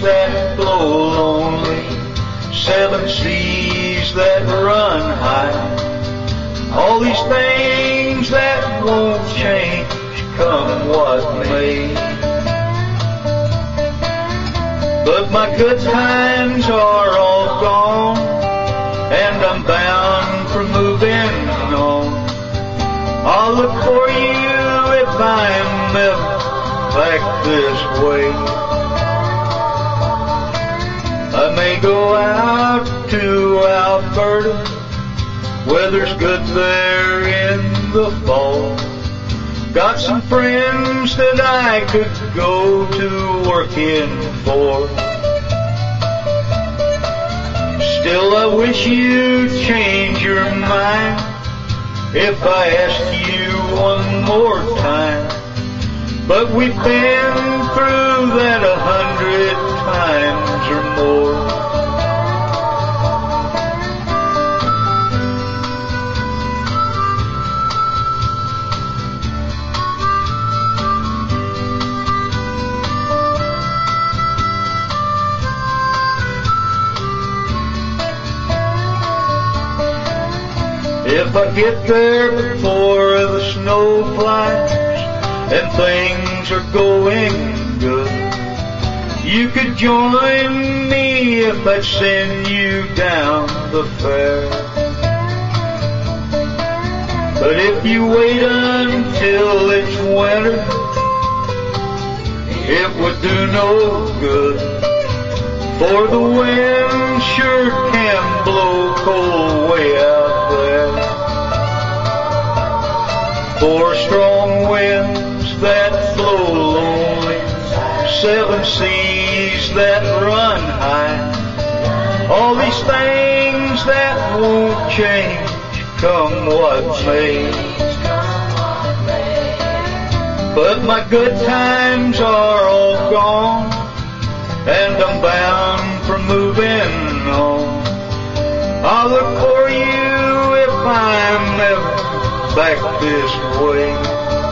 that blow lonely, seven seas that run high, all these things that won't change come what may. But my good times are all gone, and I'm bound for moving on. I'll look for you if I'm ever back this way. Weather's good there in the fall. Got some friends that I could go to working for. Still, I wish you'd change your mind if I asked you one more time. But we've been If I get there before the snow flies and things are going good, you could join me if I'd send you down the fair. But if you wait until it's winter, it would do no good. For the wind sure can blow Four strong winds that blow lonely, seven seas that run high. All these things that won't change come what may. But my good times are all gone, and I'm bound for moving on. I'll back this way.